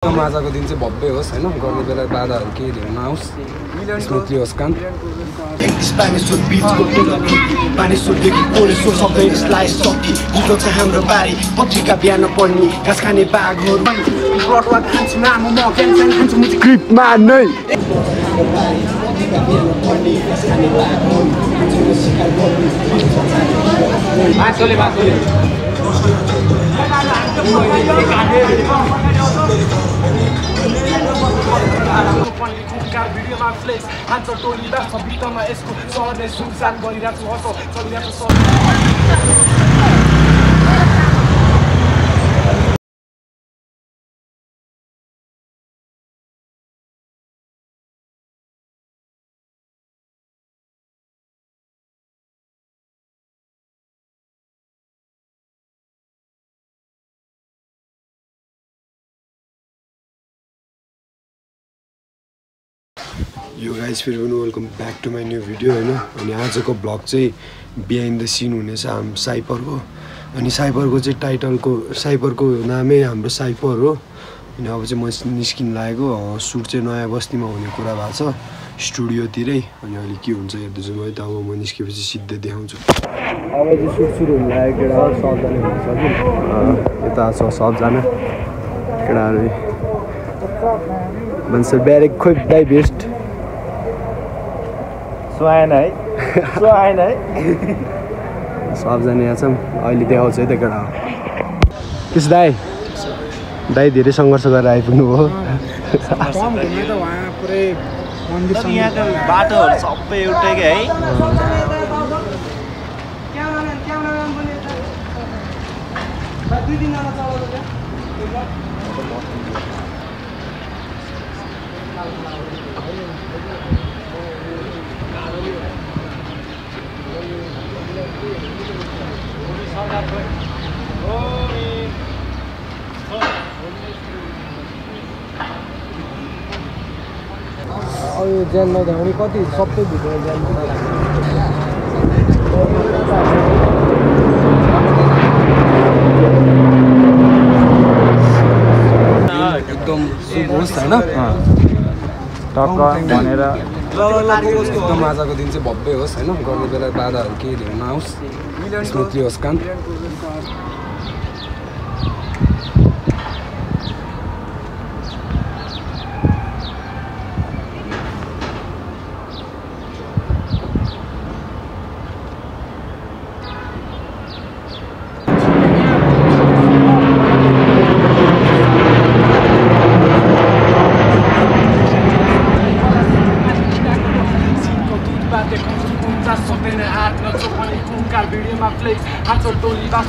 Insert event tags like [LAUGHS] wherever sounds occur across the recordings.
आजको दिन चाहिँ भव्य होस् होइन? गर्ने बेला बाधाहरू केही धेरै नआओस्। स्मुथली होस् काम हाम्रो बारी। पत्रिका बिहान पढ्ने घाँस खाने बाघहरू। रटवा खान्छु नाम म क्यान्सन खान्छु म चाहिँ क्रिपमा नै भिडियोमा फ्लेक्स हान्छ टोली छ बितमा यसको सरले सुनसान गरिरहेको छु हसो चलिरहेको सर यो गाइस फेरि पनि welcome back to my new video होइन? अनि आजको ब्लग चाहिँ बिहाइन्ड द सिन हुनेछ हाम साइपरको अनि साइपरको चाहिँ टाइटलको साइपरको नामै हाम्रो साइपर हो। अनि अब चाहिँ म निस्किन लागेको सुट चाहिँ नयाँ बस्तीमा हुने कुरा भएको छ स्टुडियोतिरै। अनि अहिले के हुन्छ हेर्दैछु म त अब म निस्केपछि सिधै देखाउँछु। अब चाहिँ सुट सुरु हुन लागेको सबजना यता छ सबजना। केटाहरू भन्छ ब्यारेक खोइ दाइ बेस्ट सुहाएन है। [LAUGHS] सुहाएन है। सबजना यहाँ छौँ अहिले देखाउँछ है त केटा किस दाई? दाई धेरै सङ्घर्ष गरेर आइपुग्नु भयो। यहाँको बाटोहरू सबै एउटैकै है। अब यो ज्यान नहुँदाखेरि कति सबै भित्र ज्यान एकदम शुभ होस् होइन? टक्क भनेर एकदम आजको दिन चाहिँ भव्य होस् होइन? गर्ने बेला बाधाहरू केही धेरै नआओस्। स्मुथली होस् काम सिनको दुधमा देखाउँछु कुन्चा सक्दैन हात नचोपने कुकार भिडियोमा फ्लेक्स हान्छ टोली बास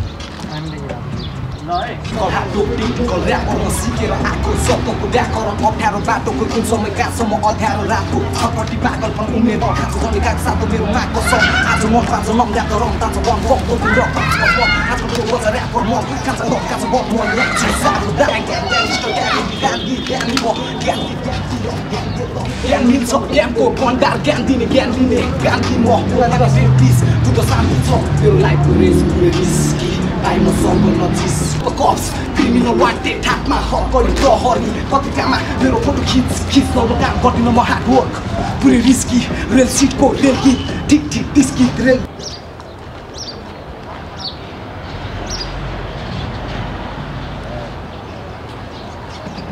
Colado pinto, colreco, considera ako Sotto kodeko, ram opero bato Kung kunso may kaso mo otero rato Kapag di bago, pang umiro Kaso ko likag sa tumiro nga ko So, aso mo, kaso mo, gato rong Tanso ko ang bong, tutong rock Tanso ko, aso ko ko sa rapper mo Kaso ko, kaso ko, mo ang rock Sa ako, dahil, dahil, dahil Ito, dahil, dahil, dahil, mo Ganti, ganti, yo, ganti, lo Ganti, so, ganti, ko, bandar Ganti, ne, ganti, ne, ganti mo Wala na, sir, peace Tudo sa, so, real life, risk, risk, risk ज्ञान दि म please तु त शान्ति छ मेरो लाइफको race risky time सर्व नजिस कप्स क्रिमिनल वान्टेड हातमा हकरी प्रहरी पत्रिकामा मेरो फोटो खिच खिच लाउनु काम गर्दिनँ म हार्ड वर्क पुरै रिस्की रेल सिटको रेल गीत ठिक ठिक तिस गीत रेल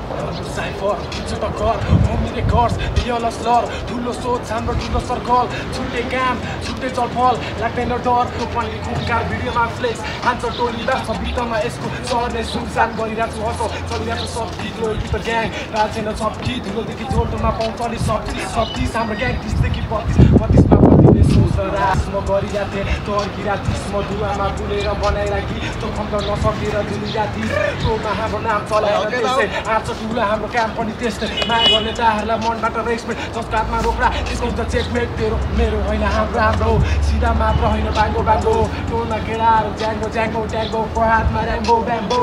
साइफर छुट्टा घर मम्मीले गर्स रियल सर ठुलो सोच हाम्रो ठुलो सर्कल छुट्टै काम छुट्टै चलफल लाग्दैन डर पनि खुकार भिडियोमा फ्लेक्स टोली बितमा यसको सरले सुनसान गरिरहेको छु हसो चलिरहेको सब गीत लो गीत ग्याङ राजेन धुलोदेखि जोटोमा पाउँछ अलि सब्जी सब्जी हाम्रो ग्याङ तिसदेखि बत्तिस बत्तिसमा रास म गरिरहेको थिएँ तँ अर्किरहेको थिइस् म धुवामा बुलेर बनाइराखी तँ खम्न नसकेर दुनिया थिइस् तँमा हाम्रो नाम चलाएर त्यसै आँच ठुलो हाम्रो काम पनि त्यस्तै माया गर्ने चाहहरूलाई मनबाट रेस्पेक्ट जसको हातमा रोक्रा त्यसको हुन्छ चेकमेट तेरो मेरो होइन हाम्रो हाम्रो सिधा मात्र होइन बाङ्गो बाङ्गो टोलमा केटाहरू ज्याङ्गो ज्याङ्गो ट्याङ्गोको हातमा ऱ्याम्बो ब्याम्बो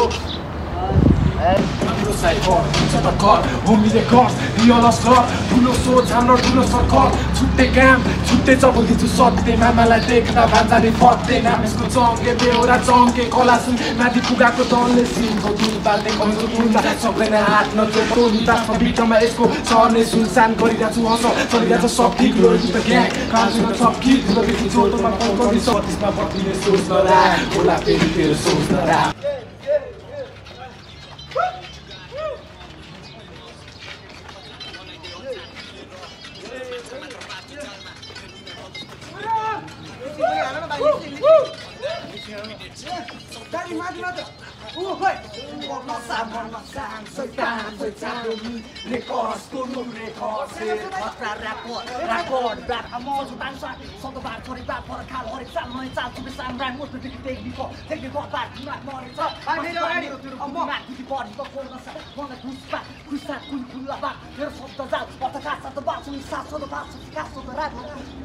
ठुलो साइफर सतर्कर हामीले घर रियल असर ठुलो सोच हाम्रो ठुलो सर्कल छुट्टै काम छुट्टै चबुल्दैछु सत्य मामालाई देख्दा भान्जाले फत्ते नामेसको चङ्के बेहोरा चङ्के कला सुन माथि पुगाएको दलले सिनको दुल बाल्दै कस्तो दुल्दा सक्दैन हात नचो टोली बासमा बिचमा यसको सर्ने सुनसान त ग्याङ होला फेरि Dari mati mati. Uhoi. Borna sa borna sa soy tan soy tan. Rekos tu nu rekos. Patra rapor rapor brat amo su tan sa. So the bar tori bar for kal hori sam noi sa tu sam ran mut tu take before. Take before bar tu mat mori sa. Ai me ready. Amo mat tu body ko borna sa. Borna tu spa. Tu sa kun kun la ba. Yer so ta za. Ota casa the bar tu sa so the bar su casa the rat.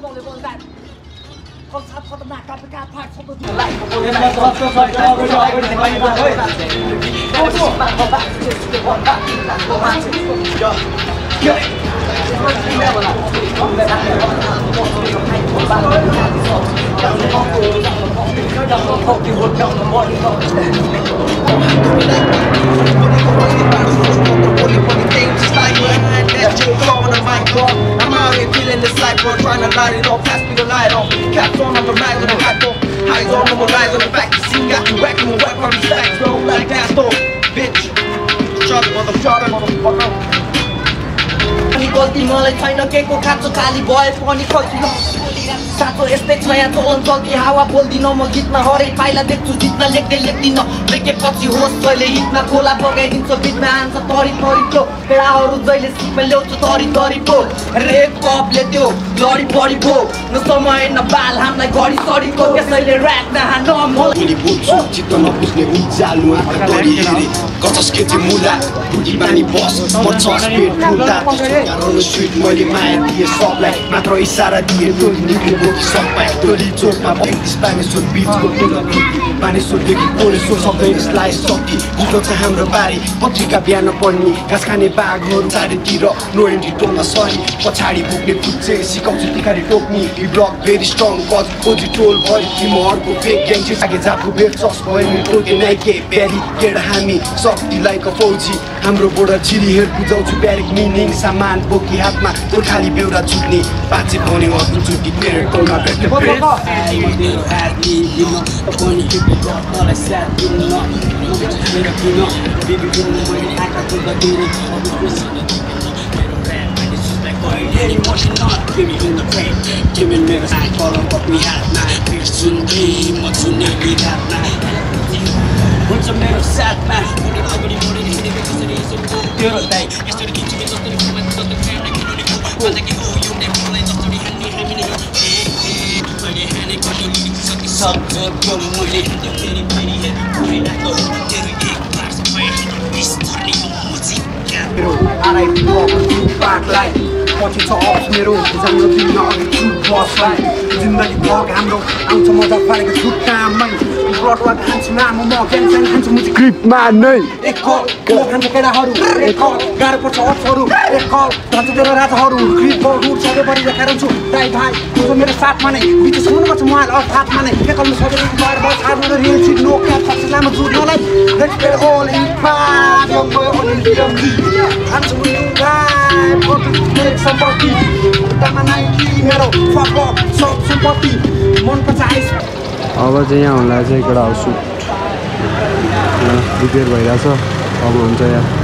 Mole vol dat. kontrakt van de maak dat ik aanpaard van de doel. Lijkt me mooi. Ik ben er wel van. Ik ben er wel van. Ik ben er wel van. Ik ben er wel van. I'm out here feeling this life, bro, trying to light it up, pass me the light off. Caps on, I'm a mag on the hype off. Highs on, I'm a rise on the back. The scene got you whacking, whack on the stacks, bro, like that, though. Bitch, shut up, motherfucker, motherfucker. गल्ती मलाई छैन के को खाँचो खाली भए पनि खसिन साँचो यस्तै छ यहाँ चलन चल्ती हावा बोल्दिनँ म गीतमा हरेक पाइला देख्छु जित्न लेख्दै लेख्दिनँ लेखेपछि होस् जहिले हितमा खोला बगाइदिन्छ बिचमा आन्छ तरी तरी त्यो पेडाहरू जहिले सिपमा ल्याउँछु तरी तरी पो रेप कपले त्यो लडी बढी पो न समय न बाल हामीलाई घडी सडीको त्यसैले ऱ्याप नहान मलाई बोल्छु चित्त नबुझ्ने उज्यालो आँखा गरी हेरे कचस के थियो मुला बुढी बानी बस म चस पेट फुल्दा रहनु स्विट मैले माया दिएँ सबलाई मात्र इसारा दिएँ टोली सबै टोली चोकमा पैँतिस बानेश्वर बिचको टोलकी बानेश्वरदेखि कोलेश्वर सबै यसलाई सक्ति बुझ्न छ हाम्रो बारी पत्रिका बिहान पढ्ने घाँस खाने बाघहरू चारैतिर टोलमा सरी पछाडि सिकाउँछु टोक्ने ब्लक भेरी स्ट्रङ कज खोजी टोल तिमीहरूको फेक भयो नि टोके नाइके हामी फौजी हाम्रो बोर्डर छिरी हेर बुझाउँछु मिनिङ सामान बोकी हातमा त्यो खाली बेउरा छुट्ने पाँचे पाउने अघि मेरो टोलमा भेट्ने मेरो हाती पक्नी हातमा फेरि सुन्दै म हातमा हुन्छ मेरो साथमा मेरो आरआइपी पार्टलाई पछि छ मेरो जान्न दिन अघि बसलाई जिन्दगी भग हाम्रो आउँछ मजा पारेको छुट्टामै ब्लडवा खान्छु नाम म ग्याङ स्याङ खान्छु मुजी क्रिपमा नै एक कल केला खान्छ केटाहरू एक कल गाह्रो पर्छ अप्सहरू एक कल भन्छ तेरो राजाहरू क्रिप बल रुट सबै बढी देखाएर छु दाइ भाइ तुझो मेरो साथमा नै बिचसम्म गर्छु उहाँले अर्को हातमा नै के कलमा सबै बाहिर बस छाड्नु रियल सिट नो क्याप सक्छ लामो जुट्नलाई let's play hole in boy on the DMV I'm so you guy Put the make somebody Tama Nike मेरो fuck up सब सम्पत्ति मन पर्छ आइस अब चाहिँ यहाँ हुनलाई चाहिँ एकवटा हाउस सुट रिपेयर भइरहेछ। अब हुन्छ यहाँ।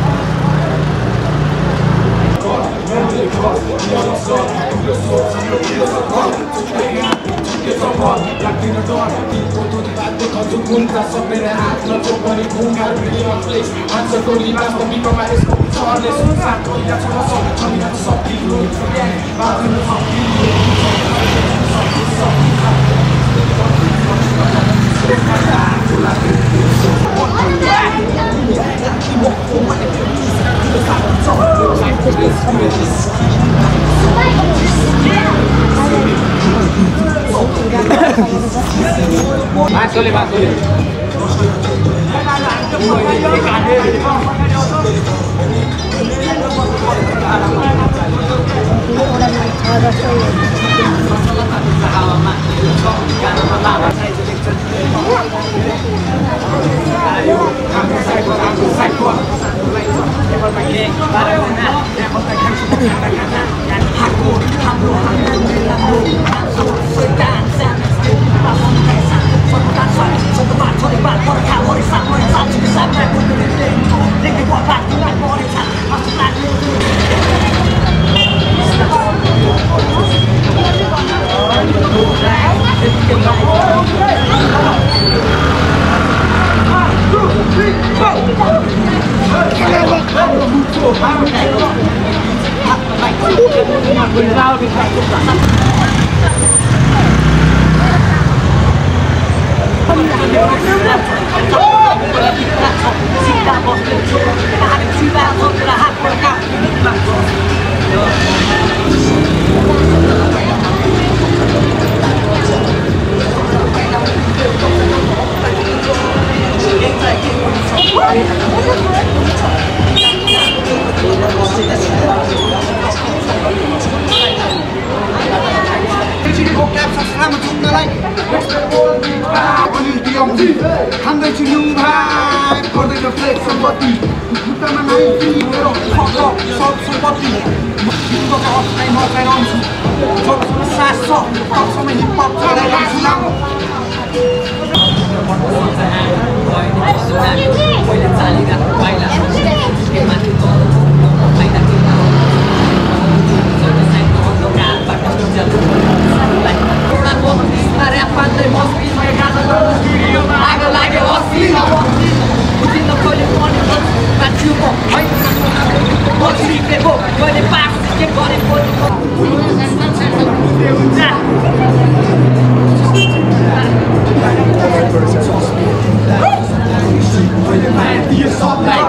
Má xuống lên, má Hãy subscribe cho kênh Ghiền Mì Gõ Để không bỏ lỡ những video hấp dẫn Para ganar, tenemos que ganar. कम्ती खाँदैछु न्यु भाइ गर्दैन फ्लेक्स सम्पत्ति खुट्टामा नाइटी मेरो खक सब सम्पत्ति हिपको अफ्लाई मचाइरहन्छु जबसम्म सास छ तबसम्म हिपहप चलाइरहन्छु लामो पहिले चालिरहेको पाइला like